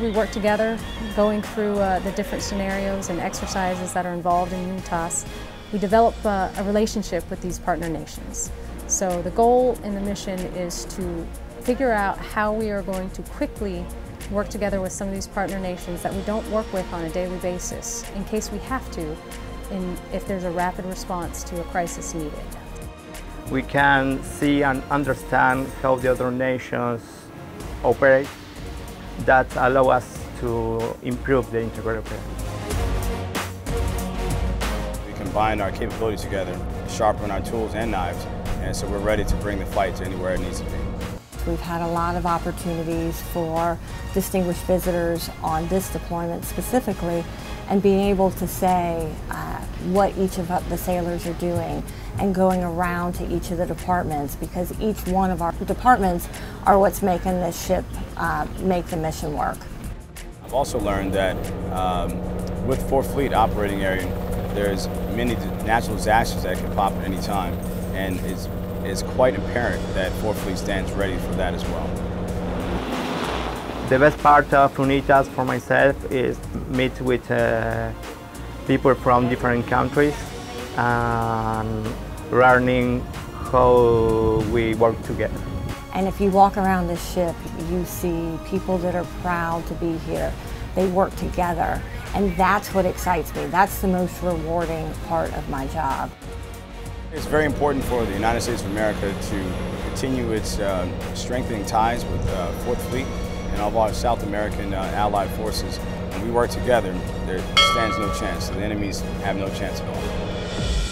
we work together, going through uh, the different scenarios and exercises that are involved in UNITAS, we develop uh, a relationship with these partner nations. So the goal in the mission is to figure out how we are going to quickly work together with some of these partner nations that we don't work with on a daily basis in case we have to, in, if there's a rapid response to a crisis needed. We can see and understand how the other nations operate. That allow us to improve the integrated We combine our capabilities together, sharpen our tools and knives, and so we're ready to bring the fight to anywhere it needs to be. We've had a lot of opportunities for distinguished visitors on this deployment specifically and being able to say uh, what each of the sailors are doing and going around to each of the departments because each one of our departments are what's making this ship uh, make the mission work. I've also learned that um, with Fourth Fleet operating area, there's many natural disasters that can pop at any time and it's it's quite apparent that Fourth Fleet stands ready for that as well. The best part of UNITAS for myself is meet with uh, people from different countries and learning how we work together. And if you walk around this ship, you see people that are proud to be here. They work together, and that's what excites me. That's the most rewarding part of my job. It's very important for the United States of America to continue its uh, strengthening ties with uh, Fourth Fleet and all of our South American uh, allied forces. When we work together, there stands no chance. The enemies have no chance at all.